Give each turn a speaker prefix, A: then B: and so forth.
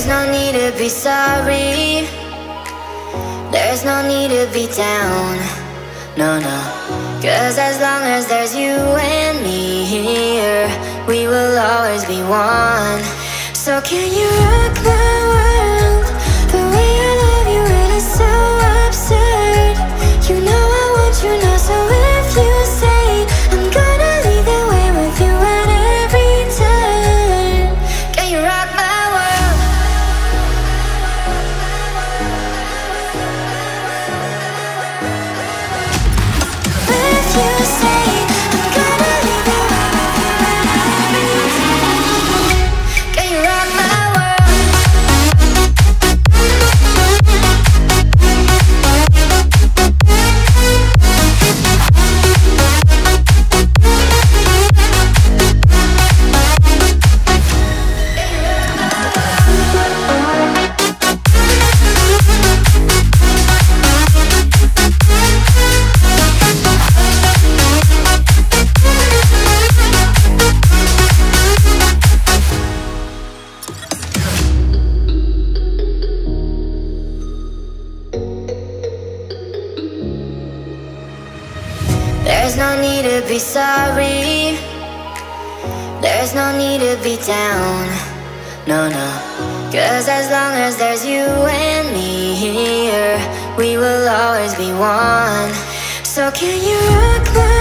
A: There's no need to be sorry. There's no need to be down. No, no. Cause as long as there's you and me here, we will always be one. So can you rock my There's no need to be sorry. There's no need to be down. No, no. Cause as long as there's you and me here, we will always be one. So can you rock?